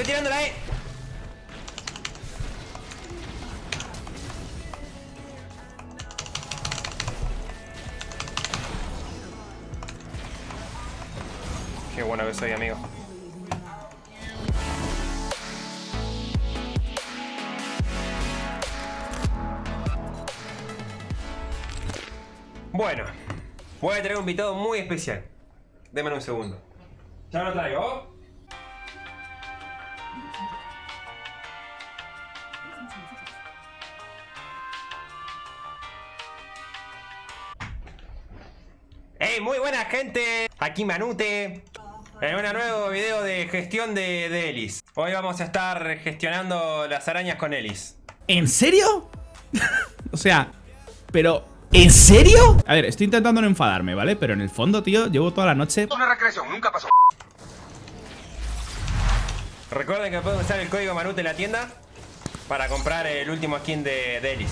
Estoy tirándola ahí. Qué bueno que soy, amigo. Bueno, voy a traer un invitado muy especial. Démelo un segundo. Ya lo traigo. ¡Hey! Muy buena gente. Aquí Manute. En un nuevo video de gestión de, de Elis. Hoy vamos a estar gestionando las arañas con Elis. ¿En serio? o sea, pero ¿En serio? A ver, estoy intentando no enfadarme, ¿vale? Pero en el fondo, tío, llevo toda la noche... Una recreación, nunca pasó. Recuerden que pueden usar el código Manute en la tienda para comprar el último skin de, de Elis.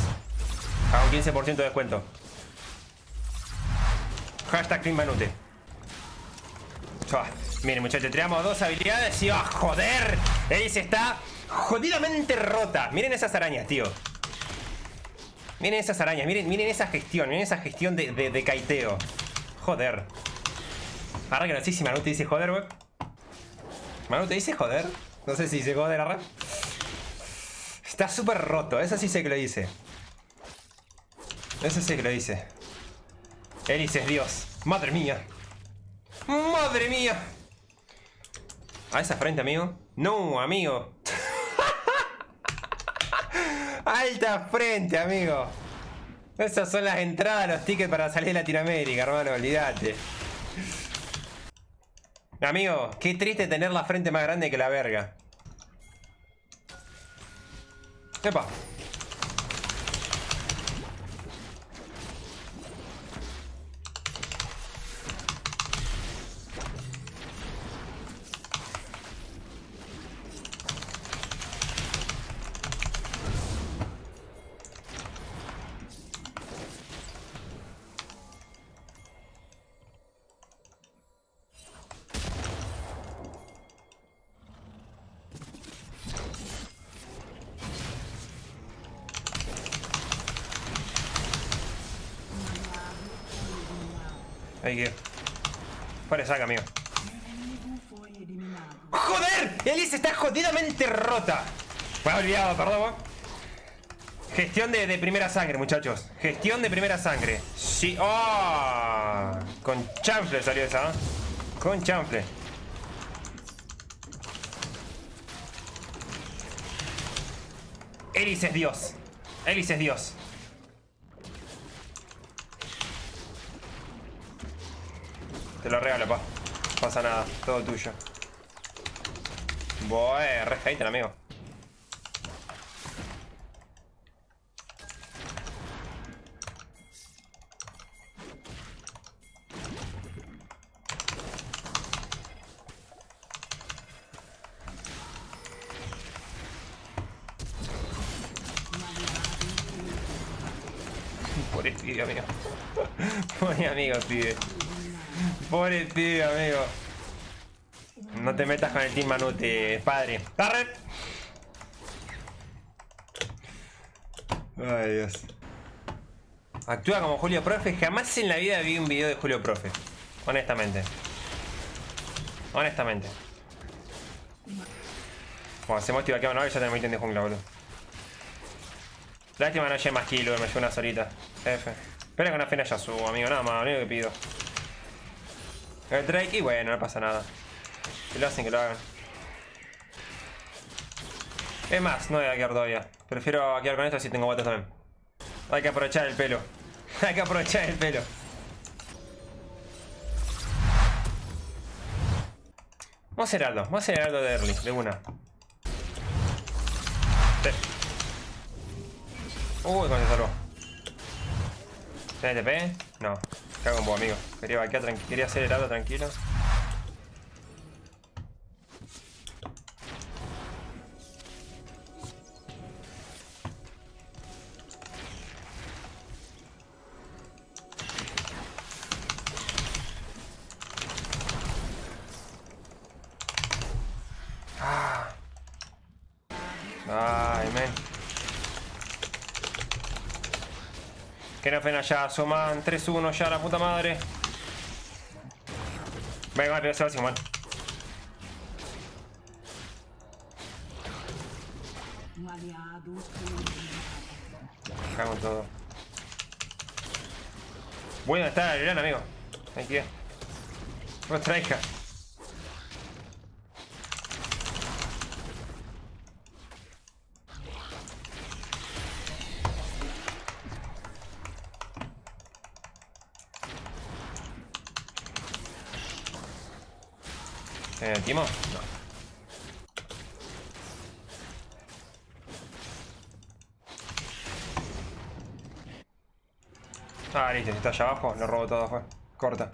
A un 15% de descuento. Hashtag Team Manute. Chua. Miren muchachos, tenemos dos habilidades y ¡ah, joder! Elis está jodidamente rota. Miren esas arañas, tío. Miren esas arañas, miren, miren esa gestión, miren esa gestión de, de, de kaiteo. Joder. Ahora que no sé si Manu te dice joder, wey. Manu te dice joder. No sé si dice joder, ahora. Está súper roto, eso sí sé que lo dice. Eso sí que lo dice. Elis es Dios. Madre mía. Madre mía. A esa frente, amigo. No, amigo. Alta frente, amigo. Esas son las entradas, los tickets para salir de Latinoamérica, hermano, olvídate. Amigo, qué triste tener la frente más grande que la verga. Epa. Hay que. Fuera saca, amigo. ¡Joder! Elise está jodidamente rota. Me he olvidado, perdón. Gestión de, de primera sangre, muchachos. Gestión de primera sangre. Sí. ¡Oh! Con chanfle salió esa, ¿no? Con chanfle. Elis es Dios. Elis es Dios. Te lo regalo, pa. No pasa nada, todo tuyo. Boe, re hater, amigo. Pobre pibe, amigo. Pobre amigo, pibe. Pobre pibe, amigo. No te metas con el Team Manute, padre. ¡Arre! Ay, Dios. Actúa como Julio Profe. Jamás en la vida vi un video de Julio Profe. Honestamente. Honestamente. Bueno, hacemos este vaqueo no y ya tenemos ítem de jungla, boludo. Lástima no lleve más kilo, me llevo una solita. F. Espera que una fena ya subo, amigo. Nada más, lo único que pido. El Drake y bueno, no pasa nada. Que lo hacen, que lo hagan. Es más, no voy a vaquear todavía. Prefiero vaquear con esto si tengo botas también. Hay que aprovechar el pelo. Hay que aprovechar el pelo. Vamos a hacer algo. Vamos a hacer algo de early, de una. Uy, con se salvó. ¿Tiene TP? No. Cago vos, amigo. Quería vaquear. Quería hacer helado tranquilo. Frena ya, suman 3-1 ya, la puta madre. Venga, va, se va sin mal. Cago en todo. Bueno, está el gran amigo. Ahí que. Hija. ¿Eh, Timo? No. Ah, listo, si está allá abajo, lo robo todo, fue. Corta.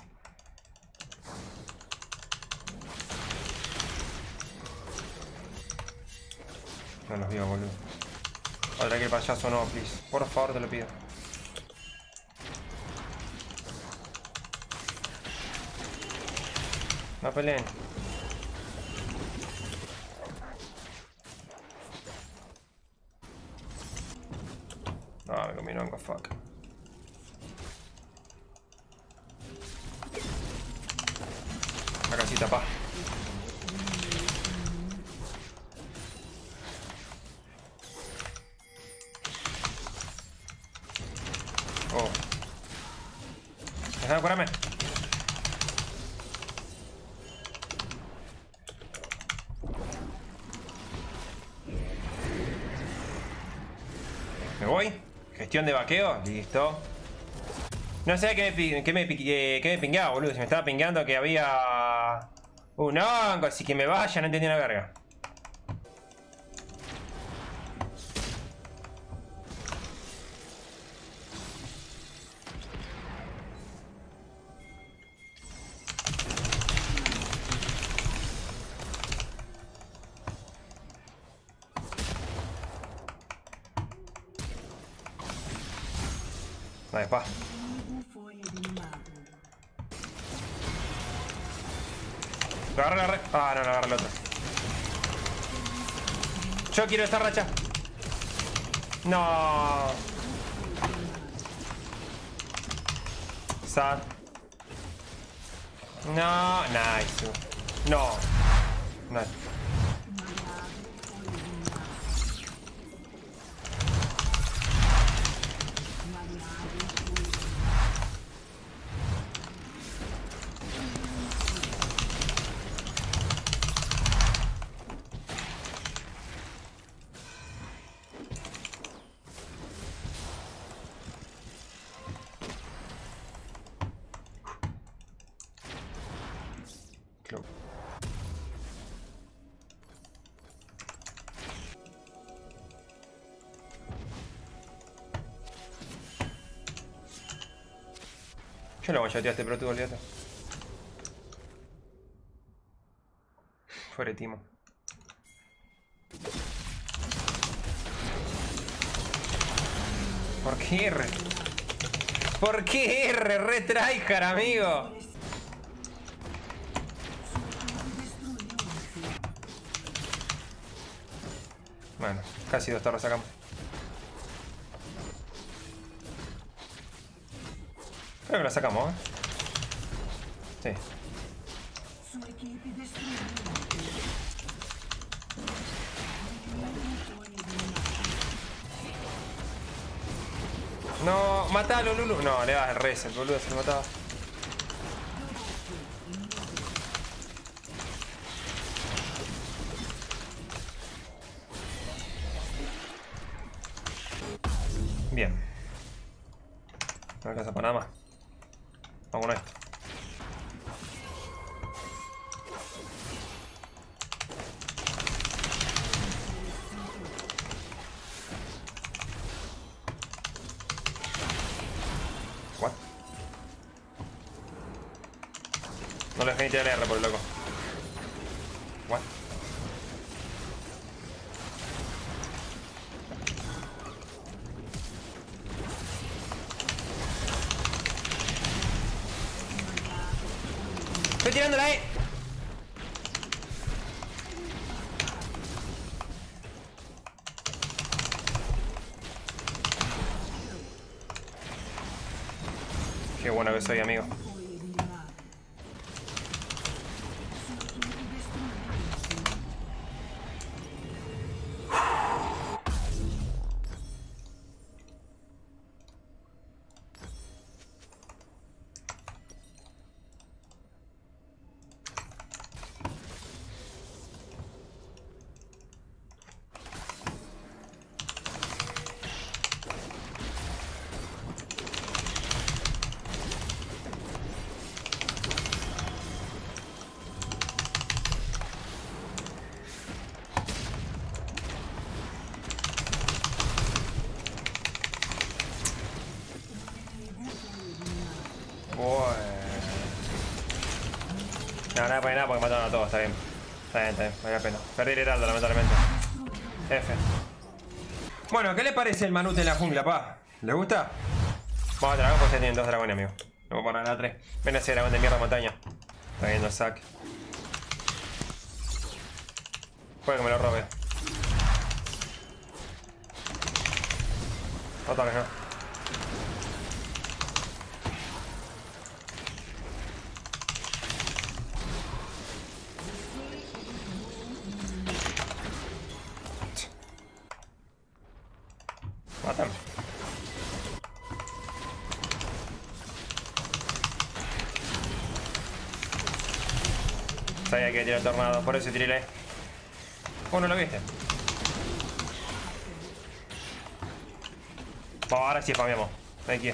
No los veo, boludo. Ahora que el payaso no, please. Por favor, te lo pido. No peleen. No, me comí un fuck. La casita, pa. Oh. Déjame curarme. Me voy. Gestión de vaqueo. Listo. No sé qué me, qué me, eh, qué me boludo. Se me estaba pingueando que había un hongo, así que me vaya, no entendí una verga. Lo agarré, lo agarré. Ah, no, lo agarré el otro. Yo quiero esta racha. No. Sad. No, nice. No. Nice. Lo a este pelotudo, olvídate. Fuera de timo. ¿Por qué R? ¿Por qué R? Re amigo. Bueno, casi dos torres sacamos. Creo que la sacamos, ¿eh? Sí. No, matalo, Lulu. No, le das el reset, boludo, se lo mataba. Bien. No alcanza para nada más. Vamos con esto. What? No le dejé ni tirar el R por el loco. bueno que soy, amigo. No, no voy a poner nada porque mataron a todos, está bien. Está bien, está bien, vale la pena. Perdí el heraldo, lamentablemente. F. Bueno, ¿qué le parece el manute en la jungla, pa? ¿Le gusta? Vamos a dragón porque tienen dos dragones, amigo. No voy a poner a tres. Ven ese dragón de mierda montaña. Está viendo el sac. Puede que me lo robe. Otra vez no. Que tirar tornado, por eso tiré. ¿Cómo no lo viste? Oh, ahora sí spameamos. Aquí.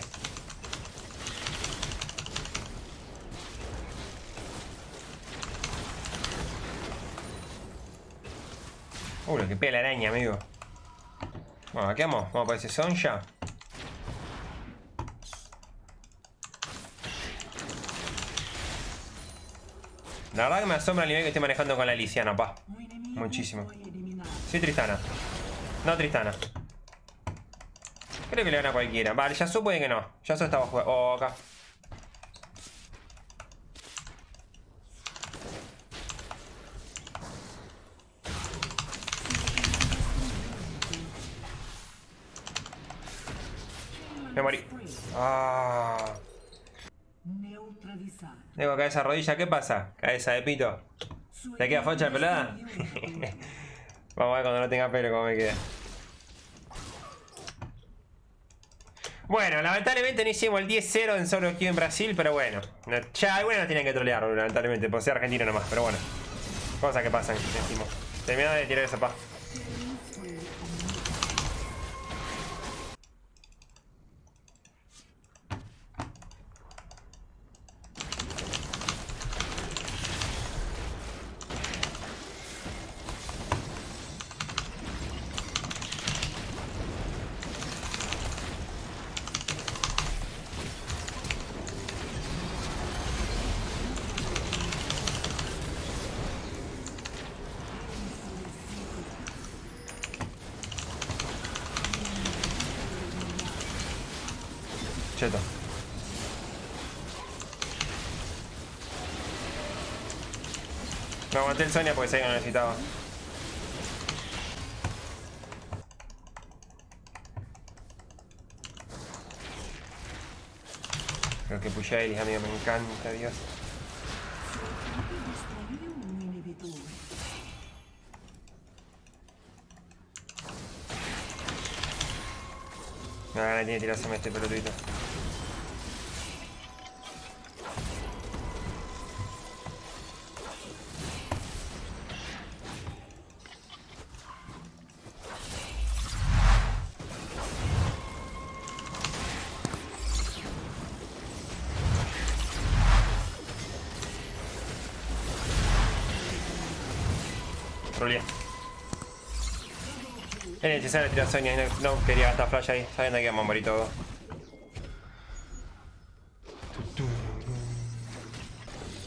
Uh, lo que pega la araña, amigo. Bueno, ¿qué vamos? Vamos por ese Sonja. La verdad que me asombra el nivel que estoy manejando con la Lisiana, pa. Muchísimo. Sí, Tristana. No, Tristana. Creo que le gana a cualquiera. Vale, Yasuo puede que no. Yasuo estaba jugando. Oh, acá. Me morí. Ah. Tengo cabeza rodilla, ¿qué pasa? Cabeza de pito. ¿Te queda focha de pelada? Vamos a ver cuando no tenga pelo cómo me queda. Bueno, lamentablemente no hicimos el 10-0 en solo aquí en Brasil, pero bueno. No, ya, bueno, tienen que trolear, lamentablemente, por ser argentino nomás, pero bueno. Cosas que pasan, decimos. Terminado de tirar esa pa. Me aguanté el Sonia porque sé que lo necesitaba. Creo que pushé a Elis, amigo, me encanta, Dios. Da ganas de tirarse este pelotudito. Es necesario tirar Sonia, no, no quería gastar flash ahí, sabiendo que íbamos a morir todos.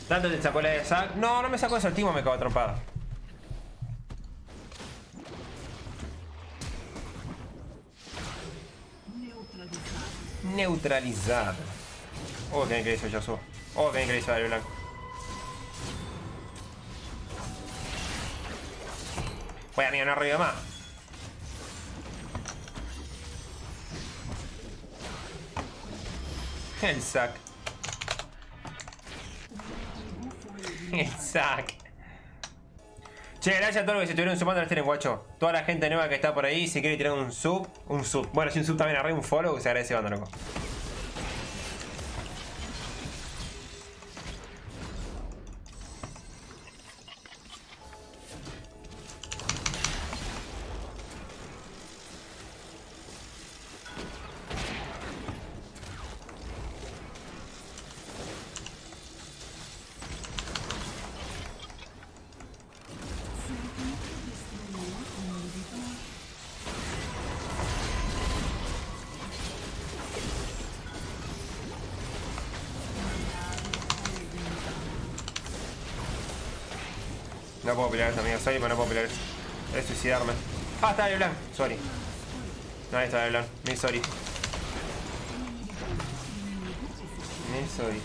¿Tanto te sacó la de Zack? No, no me sacó ese último, me cago trompada. Neutralizar. Oh, que que hizo Yasuo. Oh, que hizo el blanco. Voy a mí, no revive más. El sac. El sac. Che, gracias a todos los que se estuvieron sumando al stream, guacho. Toda la gente nueva que está por ahí, si quiere tirar un sub, un sub. Bueno, si un sub también arriba, un follow, que se agradece banda, loco. No puedo pelear esto, amigo. Sorry, pero no puedo pelear esto. Es suicidarme. Ah, está de blanco. Sorry. No, ahí está de blanco. Me sorry. Me sorry.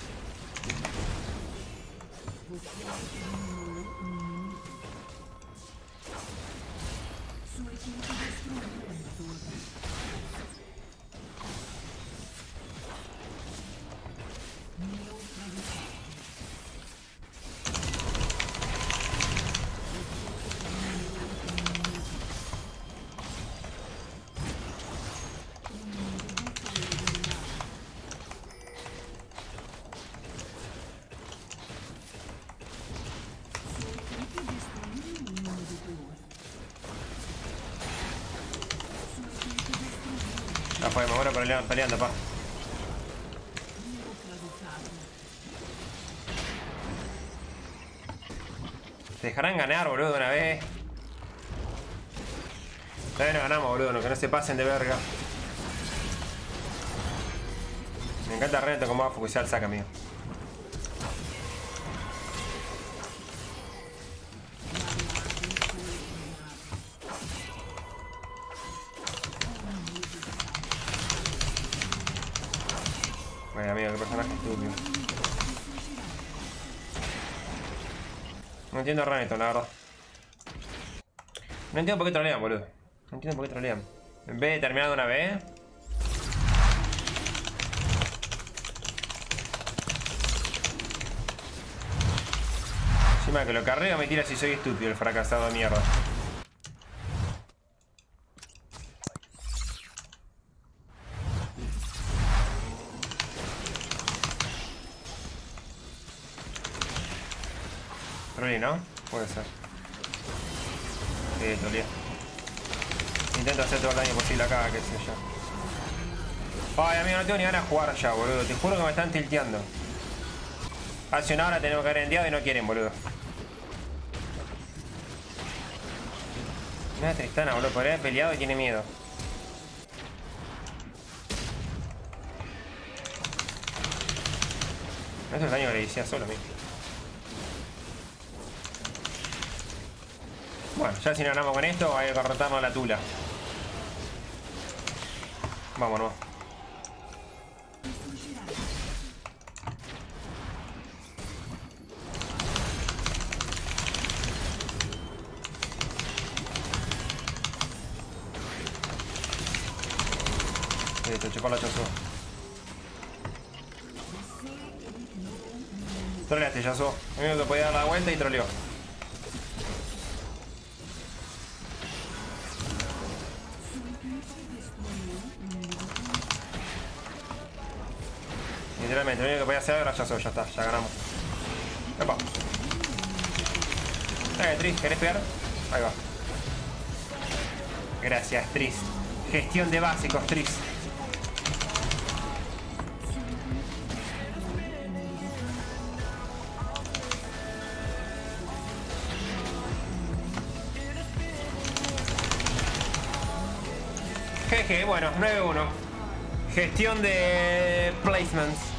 Fue, me peleando, peleando, pa. ¿Te dejarán ganar, boludo, una vez? Todavía no ganamos, boludo, no, que no se pasen de verga. Me encanta Reneto como va a focusar el saca, amigo. Entiendo a la verdad. No entiendo por qué trolean, boludo. No entiendo por qué trolean. En vez de terminar de una vez. Encima que lo carreo me tira si soy estúpido, el fracasado de mierda. ¿No? Puede ser. Sí, trolea. Intento hacer todo el daño posible acá, qué sé yo. Ay, amigo, no tengo ni ganas de jugar ya, boludo. Te juro que me están tilteando. Hace una hora tenemos que haber enviado y no quieren, boludo. Mira Tristana, boludo. Podría haber peleado y tiene miedo. Eso es el daño que le decía solo, amigo. Bueno, ya si no ganamos con esto, hay que a la tula. Vámonos. Listo, chupar la chazo. Troleaste, Yasuo. El único que podía dar la vuelta y troleó. Era Yasuo, ya está, ya ganamos. Epa. Eh, Tris, ¿querés pegar? Ahí va. Gracias, Tris. Gestión de básicos, Tris. Jeje, bueno, 9-1. Gestión de placements.